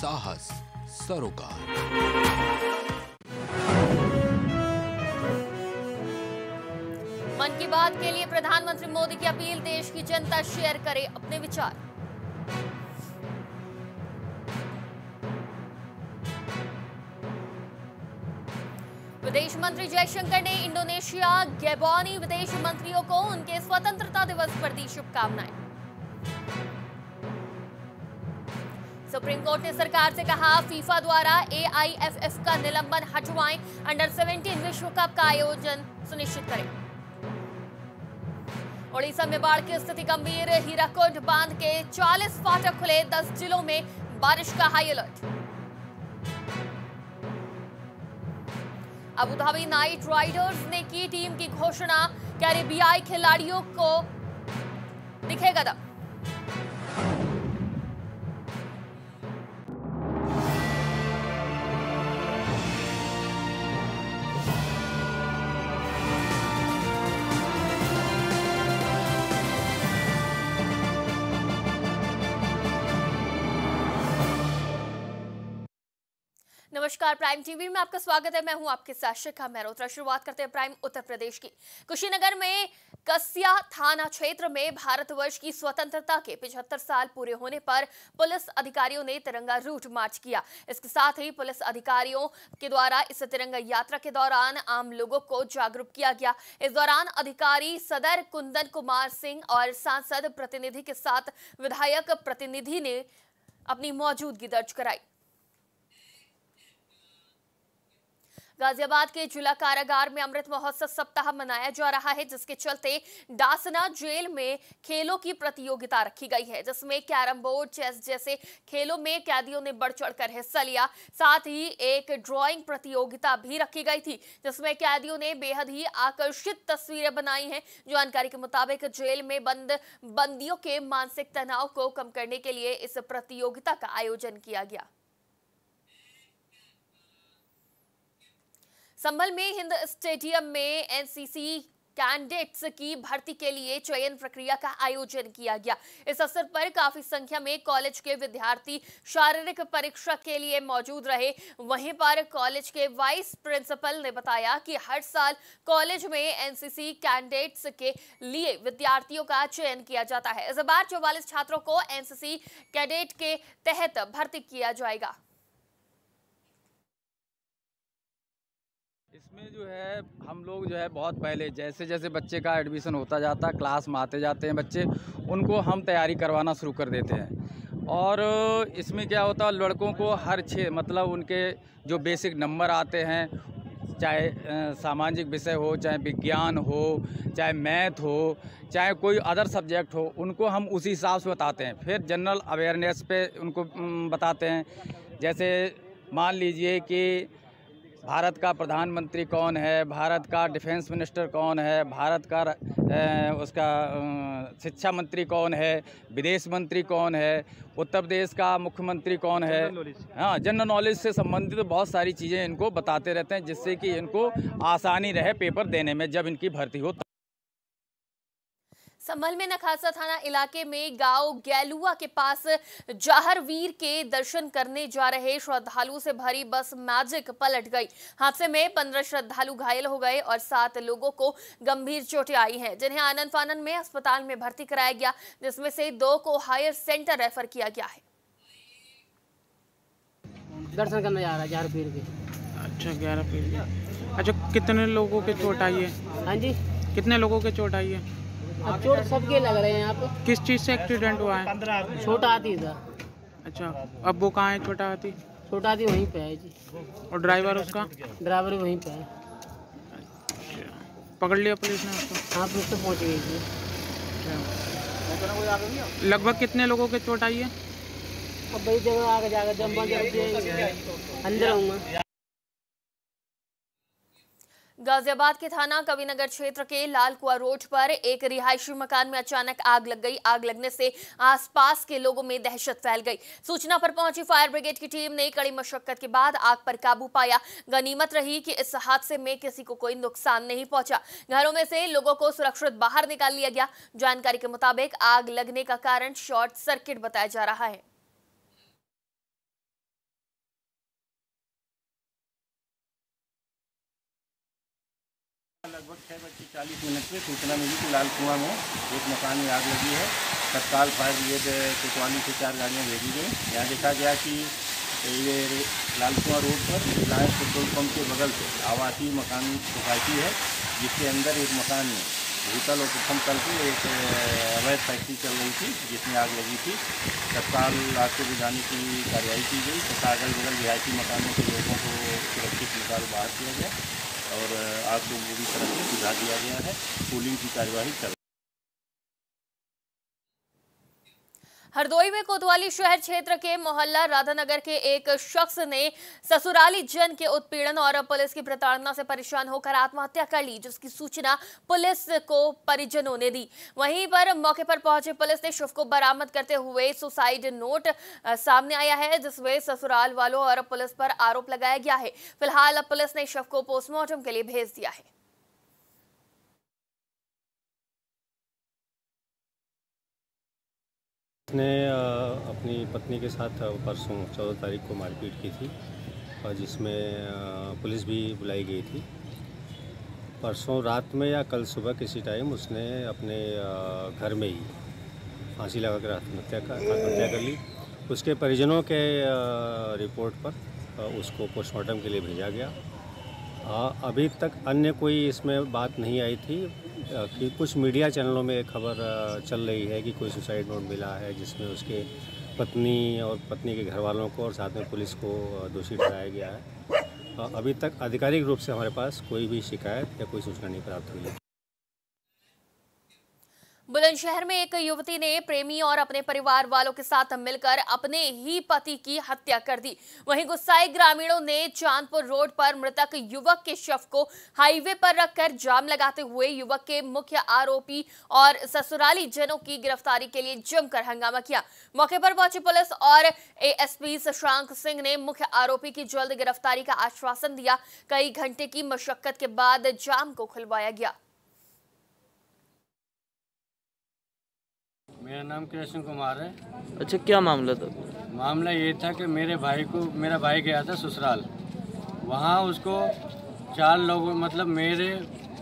साहस सरोकार। मन की बात के लिए प्रधानमंत्री मोदी की अपील, देश की जनता शेयर करे अपने विचार। विदेश मंत्री जयशंकर ने इंडोनेशिया, गैबोनी विदेश मंत्रियों को उनके स्वतंत्रता दिवस पर दी शुभकामनाएँ। सुप्रीम कोर्ट ने सरकार से कहा, फीफा द्वारा एआईएफएफ का निलंबन हटवाएँ अंडर 17 विश्व कप का आयोजन सुनिश्चित करें। ओडिशा में बाढ़ की स्थिति गंभीर, हीराकुंड बाँध के 40 फाटक खुले 10 जिलों में बारिश का high alert Abu Dhabi night riders ने की टीम की घोषणा, कैरिबियाई खिलाड़ियों को दिखेगा दम। नमस्कार, प्राइम टीवी में आपका स्वागत है। मैं हूँ आपके साथ शिखा मेहरोत्रा। शुरुआत करते हैं प्राइम उत्तर प्रदेश की। कुशीनगर में कसिया थाना क्षेत्र में भारतवर्ष की स्वतंत्रता के 75 साल पूरे होने पर पुलिस अधिकारियों ने तिरंगा रूट मार्च किया। इसके साथ ही पुलिस अधिकारियों के द्वारा इस तिरंगा यात्रा के दौरान आम लोगों को जागरूक किया गया। इस दौरान अधिकारी सदर कुंदन कुमार सिंह और सांसद प्रतिनिधि के साथ विधायक प्रतिनिधि ने अपनी मौजूदगी दर्ज कराई। गाजियाबाद के जिला कारागार में अमृत महोत्सव सप्ताह मनाया जा रहा है, जिसके चलते डासना जेल में खेलों की प्रतियोगिता रखी गई है, जिसमें कैरम बोर्ड, चेस जैसे खेलों में कैदियों ने बढ़ चढ़कर हिस्सा लिया। साथ ही एक ड्राइंग प्रतियोगिता भी रखी गई थी, जिसमें कैदियों ने बेहद ही आकर्षित तस्वीरें बनाई हैं। जानकारी के मुताबिक जेल में बंद, बंदियों के मानसिक तनाव को कम करने के लिए इस प्रतियोगिता का आयोजन किया गया। संभल में हिंद स्टेडियम में एनसीसी कैंडिडेट्स की भर्ती के लिए चयन प्रक्रिया का आयोजन किया गया। इस अवसर पर काफ़ी संख्या में कॉलेज के विद्यार्थी शारीरिक परीक्षा के लिए मौजूद रहे। वहीं पर कॉलेज के वाइस प्रिंसिपल ने बताया कि हर साल कॉलेज में एनसीसी कैंडिडेट्स के लिए विद्यार्थियों का चयन किया जाता है। इस बार चौवालीस छात्रों को एनसीसी कैडेट के तहत भर्ती किया जाएगा। इसमें जो है, हम लोग जो है बहुत पहले, जैसे जैसे बच्चे का एडमिशन होता जाता क्लास में आते जाते हैं बच्चे, उनको हम तैयारी करवाना शुरू कर देते हैं। और इसमें क्या होता है लड़कों को हर छः मतलब उनके जो बेसिक नंबर आते हैं, चाहे सामाजिक विषय हो, चाहे विज्ञान हो, चाहे मैथ हो, चाहे कोई अदर सब्जेक्ट हो, उनको हम उसी हिसाब से बताते हैं। फिर जनरल अवेयरनेस पे उनको बताते हैं। जैसे मान लीजिए कि भारत का प्रधानमंत्री कौन है? भारत का डिफेंस मिनिस्टर कौन है? भारत का उसका शिक्षा मंत्री कौन है? विदेश मंत्री कौन है? उत्तर प्रदेश का मुख्यमंत्री कौन है? हाँ जनरल नॉलेज से संबंधित तो बहुत सारी चीज़ें इनको बताते रहते हैं जिससे कि इनको आसानी रहे पेपर देने में जब इनकी भर्ती हो। संभल में नखासा थाना इलाके में गाँव गैलुआ के पास जाहरवीर के दर्शन करने जा रहे श्रद्धालुओं से भरी बस मैजिक पलट गई। हादसे में पंद्रह श्रद्धालु घायल हो गए और सात लोगों को गंभीर चोटें आई हैं जिन्हें आनंद फानंद में अस्पताल में भर्ती कराया गया जिसमें से दो को हायर सेंटर रेफर किया गया है। दर्शन करने जा रहा है ग्यारह पीर के। अच्छा ग्यारह पीर अच्छा कितने लोगों के चोट आई है? हाँ जी। कितने लोगों के चोट आई है? अब चोट सबके लग रहे हैं यहाँ पे। किस चीज़ से एक्सीडेंट हुआ है? छोटा हाथी इधर अच्छा अब वो कहाँ है छोटा हाथी? छोटा हाथी वहीं पे है जी। और ड्राइवर उसका? ड्राइवर वहीं पे है। अच्छा। पकड़ लिया पुलिस ने उसको? हाँ पुलिस तो पहुँच गई थी अच्छा। लगभग कितने लोगों के चोट आई है? अब बड़ी जगह आगे जाकर जब अंदर आऊँगा। गाजियाबाद के थाना कविनगर क्षेत्र के लाल कुआ रोड पर एक रिहायशी मकान में अचानक आग लग गई। आग लगने से आसपास के लोगों में दहशत फैल गई। सूचना पर पहुँची फायर ब्रिगेड की टीम ने कड़ी मशक्कत के बाद आग पर काबू पाया। गनीमत रही कि इस हादसे में किसी को कोई नुकसान नहीं पहुँचा। घरों में से लोगों को सुरक्षित बाहर निकाल लिया गया। जानकारी के मुताबिक आग लगने का कारण शॉर्ट सर्किट बताया जा रहा है। लगभग छः बज चालीस मिनट पे सूचना मिली कि लाल कुआँ में एक मकान में आग लगी है। तत्काल फायर ब्रिगेड कोतवाली से चार गाड़ियाँ भेजी गई। यहाँ देखा गया कि ये लाल कुआँ रोड पर रिलायंस पेट्रोल पंप के बगल से आवासीय मकान सोसाइटी है, जिसके अंदर एक मकान में भूतल और प्रथम तल पे एक अवैध फैक्ट्री चल रही थी, जिसमें आग लगी थी। तत्काल आग को बुझाने की कार्रवाई की गई तथा अगल बगल रिहायशी मकानों के लोगों को सुरक्षित निकाल बाहर किया गया। और आग को पूरी तरह से बुझा दिया गया है। कूलिंग की कार्यवाही चल हरदोई में कोतवाली शहर क्षेत्र के मोहल्ला राधानगर के एक शख्स ने ससुराली जन के उत्पीड़न और पुलिस की प्रताड़ना से परेशान होकर आत्महत्या कर ली, जिसकी सूचना पुलिस को परिजनों ने दी। वहीं पर मौके पर पहुँचे पुलिस ने शव को बरामद करते हुए सुसाइड नोट सामने आया है, जिसमें ससुराल वालों और पुलिस पर आरोप लगाया गया है। फ़िलहाल पुलिस ने शव को पोस्टमार्टम के लिए भेज दिया है। उसने अपनी पत्नी के साथ परसों चौदह तारीख को मारपीट की थी, और जिसमें पुलिस भी बुलाई गई थी। परसों रात में या कल सुबह किसी टाइम उसने अपने घर में ही फांसी लगा कर आत्महत्या कर आत्महत्या कर ली। उसके परिजनों के रिपोर्ट पर उसको पोस्टमार्टम के लिए भेजा गया। अभी तक अन्य कोई इसमें बात नहीं आई थी। कि कुछ मीडिया चैनलों में खबर चल रही है कि कोई सुसाइड नोट मिला है जिसमें उसके पत्नी और पत्नी के घर वालों को और साथ में पुलिस को दोषी ठहराया गया है। अभी तक आधिकारिक रूप से हमारे पास कोई भी शिकायत या कोई सूचना नहीं प्राप्त हुई है। बुलंदशहर में एक युवती ने प्रेमी और अपने परिवार वालों के साथ मिलकर अपने ही पति की हत्या कर दी। वहीं गुस्साए ग्रामीणों ने चांदपुर रोड पर मृतक युवक के शव को हाईवे पर रखकर जाम लगाते हुए युवक के मुख्य आरोपी और ससुराली जनों की गिरफ्तारी के लिए जमकर हंगामा किया। मौके पर पहुँची पुलिस और एएसपी शशांक सिंह ने मुख्य आरोपी की जल्द गिरफ्तारी का आश्वासन दिया। कई घंटे की मशक्कत के बाद जाम को खुलवाया गया। मेरा नाम कृष्ण कुमार है। अच्छा क्या मामला था? मामला ये था कि मेरे भाई को मेरा भाई गया था ससुराल। वहाँ उसको चार लोग मतलब मेरे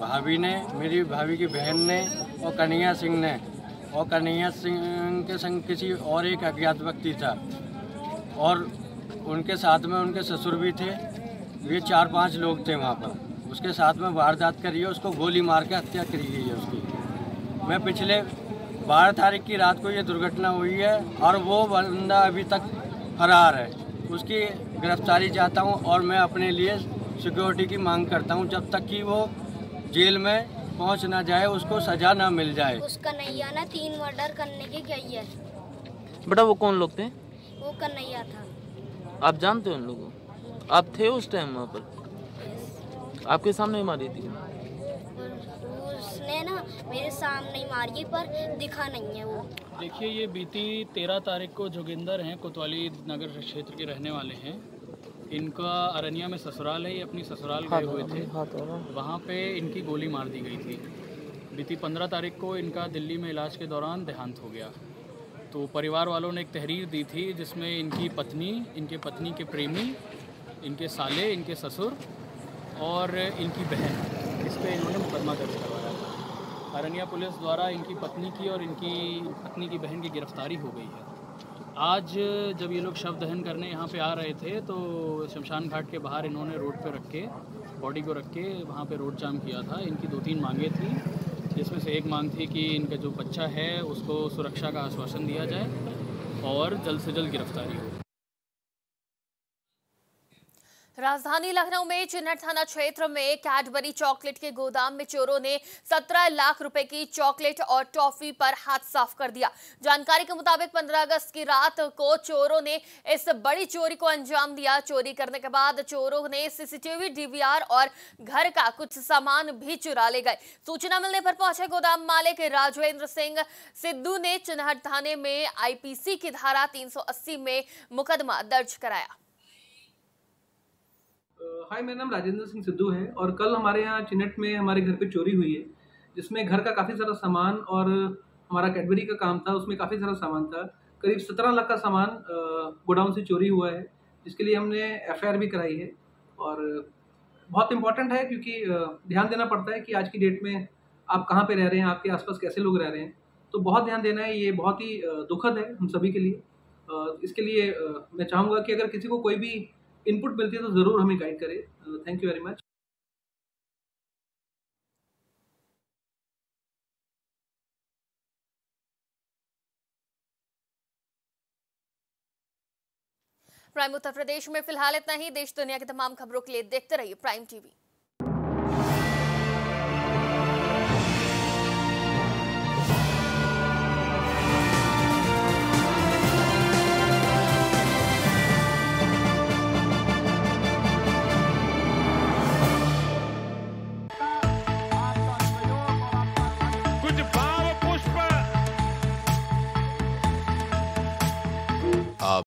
भाभी ने मेरी भाभी की बहन ने और कन्हैया सिंह ने और कन्हैया सिंह के संग किसी और एक अज्ञात व्यक्ति था। और उनके साथ में उनके ससुर भी थे। ये चार पाँच लोग थे वहाँ पर। उसके साथ में वारदात करी है उसको गोली मार के हत्या करी गई है उसकी। मैं पिछले बारह तारीख की रात को ये दुर्घटना हुई है और वो बंदा अभी तक फरार है। उसकी गिरफ्तारी चाहता हूँ और मैं अपने लिए सिक्योरिटी की मांग करता हूँ। जब तक कि वो जेल में पहुँच ना जाए उसको सजा ना मिल जाए। उसका नैया ना तीन मर्डर करने की गई है। बेटा वो कौन लोग थे? वो कन्हैया था। आप जानते हो उन लोगों आप थे उस टाइम वहाँ पर। आपके सामने मारी थी। मेरे सामने मारी पर दिखा नहीं है वो। देखिए ये बीती तेरह तारीख को जोगिंदर हैं कोतवाली नगर क्षेत्र के रहने वाले हैं। इनका अरनिया में ससुराल है ये अपनी ससुराल गए हुए थे। वहाँ पे इनकी गोली मार दी गई थी। बीती पंद्रह तारीख को इनका दिल्ली में इलाज के दौरान देहांत हो गया। तो परिवार वालों ने एक तहरीर दी थी जिसमें इनकी पत्नी इनके पत्नी के प्रेमी इनके साले इनके ससुर और इनकी बहन। इस पर इन्होंने मुकदमा दर्ज करवाया अरनिया पुलिस द्वारा इनकी पत्नी की और इनकी पत्नी की बहन की गिरफ्तारी हो गई है। आज जब ये लोग शव दहन करने यहाँ पे आ रहे थे तो शमशान घाट के बाहर इन्होंने रोड पे रख के, बॉडी को रख के वहाँ पे रोड जाम किया था। इनकी दो तीन मांगे थी, जिसमें से एक मांग थी कि इनका जो बच्चा है, उसको सुरक्षा का आश्वासन दिया जाए और जल्द से जल्द गिरफ्तारी हो। राजधानी लखनऊ में चिन्हट थाना क्षेत्र में कैडबरी चॉकलेट के गोदाम में चोरों ने 17 लाख रुपए की चॉकलेट और टॉफी पर हाथ साफ़ कर दिया। जानकारी के मुताबिक 15 अगस्त की रात को चोरों ने इस बड़ी चोरी को अंजाम दिया। चोरी करने के बाद चोरों ने सीसीटीवी, डीवीआर और घर का कुछ सामान भी चुरा ले गए। सूचना मिलने पर पहुँचे गोदाम मालिक राजवेंद्र सिंह सिद्धू ने चिन्हट थाने में आईपीसी की धारा तीन सौ अस्सी में मुकदमा दर्ज कराया। हाय, मेरा नाम राजेंद्र सिंह सिद्धू है और कल हमारे यहाँ चिनट में हमारे घर पे चोरी हुई है, जिसमें घर का काफ़ी सारा सामान और हमारा कैडबरी का काम था, उसमें काफ़ी सारा सामान था। करीब सत्रह लाख का सामान गोडाउन से चोरी हुआ है, जिसके लिए हमने एफआईआर भी कराई है और बहुत इंपॉर्टेंट है क्योंकि ध्यान देना पड़ता है कि आज की डेट में आप कहाँ पर रह रहे हैं, आपके आसपास कैसे लोग रह रहे हैं। तो बहुत ध्यान देना है, ये बहुत ही दुखद है हम सभी के लिए। इसके लिए मैं चाहूँगा कि अगर किसी को कोई भी इनपुट मिलती है तो ज़रूर हमें गाइड करें। Thank you very much prime Uttar Pradesh में फ़िलहाल इतना ही। देश दुनिया की तमाम खबरों के लिए देखते रहिए प्राइम टीवी